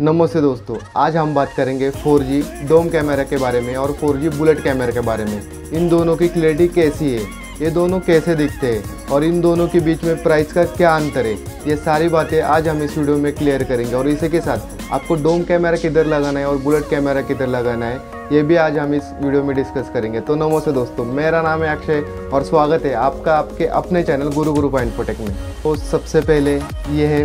नमस्ते दोस्तों, आज हम बात करेंगे 4G डोम कैमरा के बारे में और 4G बुलेट कैमरा के बारे में। इन दोनों की क्लैरिटी कैसी है? ये दोनों कैसे दिखते हैं? और इन दोनों के बीच में प्राइस का क्या अंतर है? ये सारी बातें आज हम इस वीडियो में क्लियर करेंगे और इसी के साथ आपको डोम कैमरा किधर लगाना है और बुलेट कैमरा किधर लगाना है, ये भी आज हम इस वीडियो में डिस्कस करेंगे। तो नमस्ते दोस्तों, मेरा नाम है अक्षय और स्वागत है आपका आपके अपने चैनल गुरु गुरु पॉइंट में। तो सबसे पहले ये है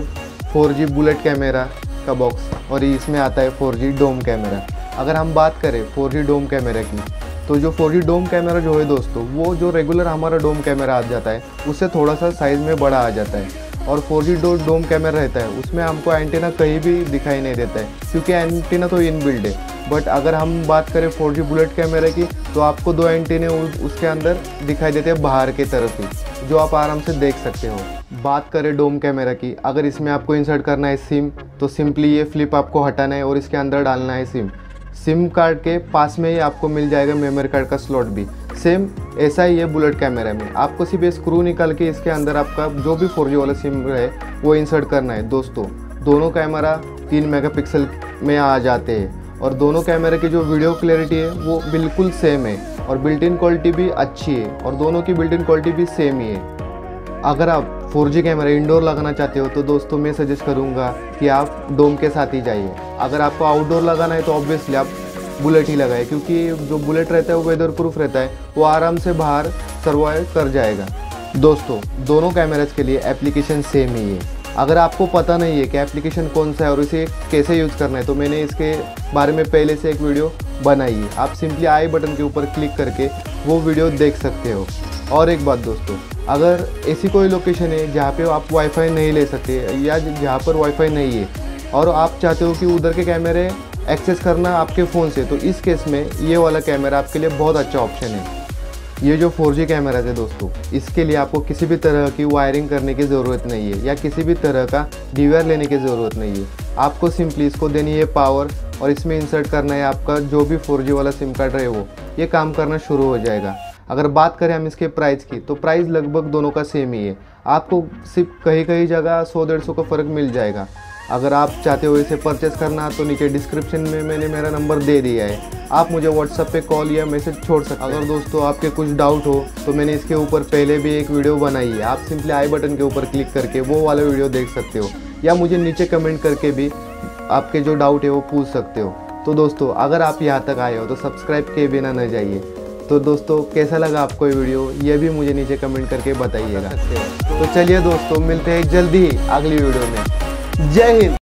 4G बुलेट कैमरा। का बॉक्स और इसमें आता है 4G डोम कैमरा अगर हम बात करें 4G डोम कैमरा की तो जो 4G डोम कैमरा जो है दोस्तों, वो जो रेगुलर हमारा डोम कैमरा आ जाता है, उससे थोड़ा सा साइज़ में बड़ा आ जाता है। और 4G डो डोम कैमरा रहता है, उसमें हमको एंटीना कहीं भी दिखाई नहीं देता है, क्योंकि एंटीना तो इनबिल्ड है। बट अगर हम बात करें 4G बुलेट कैमरे की तो आपको दो एंटीने उसके अंदर दिखाई देते हैं बाहर की तरफ़ ही। जो आप आराम से देख सकते हो। बात करें डोम कैमरा की, अगर इसमें आपको इंसर्ट करना है सिम तो सिंपली ये फ्लिप आपको हटाना है और इसके अंदर डालना है सिम सिम कार्ड के पास में ही आपको मिल जाएगा मेमोरी कार्ड का स्लॉट भी। सेम ऐसा ही है बुलेट कैमरा में। आपको सिर्फ़ स्क्रू निकाल के इसके अंदर आपका जो भी फोर वाला सिम है वो इंसर्ट करना है। दोस्तों, दोनों कैमरा तीन मेगापिक्सल में आ जाते हैं। और दोनों कैमरे की जो वीडियो क्लैरिटी है, वो बिल्कुल सेम है। और बिल्ट इन क्वालिटी भी अच्छी है और दोनों की बिल्ट इन क्वालिटी भी सेम ही है। अगर आप 4G कैमरा इंडोर लगाना चाहते हो तो दोस्तों मैं सजेस्ट करूँगा कि आप डोम के साथ ही जाइए। अगर आपको आउटडोर लगाना है तो ऑब्वियसली आप बुलेट ही लगाए क्योंकि जो बुलेट रहता है, वो वेदर प्रूफ रहता है। वो आराम से बाहर सर्वाइव कर जाएगा। दोस्तों, दोनों कैमराज के लिए एप्लीकेशन सेम ही है। अगर आपको पता नहीं है कि एप्लीकेशन कौन सा है और इसे कैसे यूज़ करना है तो मैंने इसके बारे में पहले से एक वीडियो बनाई है आप सिंपली आई बटन के ऊपर क्लिक करके वो वीडियो देख सकते हो। और एक बात दोस्तों, अगर ऐसी कोई लोकेशन है जहाँ पे आप वाईफाई नहीं ले सकते या जहाँ पर वाईफाई नहीं है और आप चाहते हो कि उधर के कैमरे एक्सेस करना आपके फ़ोन से तो इस केस में ये वाला कैमरा आपके लिए बहुत अच्छा ऑप्शन है। ये जो 4G कैमरा है दोस्तों, इसके लिए आपको किसी भी तरह की वायरिंग करने की ज़रूरत नहीं है या किसी भी तरह का डी लेने की ज़रूरत नहीं है। आपको सिंपली इसको देनी है पावर और इसमें इंसर्ट करना है आपका जो भी 4G वाला सिम कार्ड रहे वो, ये काम करना शुरू हो जाएगा। अगर बात करें हम इसके प्राइस की तो प्राइस लगभग दोनों का सेम ही है। आपको सिर्फ़ कहीं कहीं जगह सौ डेढ़ सौ का फ़र्क मिल जाएगा। अगर आप चाहते हो इसे परचेस करना तो नीचे डिस्क्रिप्शन में मैंने मेरा नंबर दे दिया है। आप मुझे व्हाट्सअप पे कॉल या मैसेज छोड़ सकते अगर दोस्तों आपके कुछ डाउट हो तो मैंने इसके ऊपर पहले भी एक वीडियो बनाई है। आप सिंपली आई बटन के ऊपर क्लिक करके वो वाला वीडियो देख सकते हो। या मुझे नीचे कमेंट करके भी आपके जो डाउट है वो पूछ सकते हो। तो दोस्तों, अगर आप यहाँ तक आए हो तो सब्सक्राइब किए बिना न जाइए। तो दोस्तों, कैसा लगा आपको ये वीडियो ये भी मुझे नीचे कमेंट करके बताइएगा। तो चलिए दोस्तों, मिलते हैं जल्दी ही अगली वीडियो में। जय हिंद।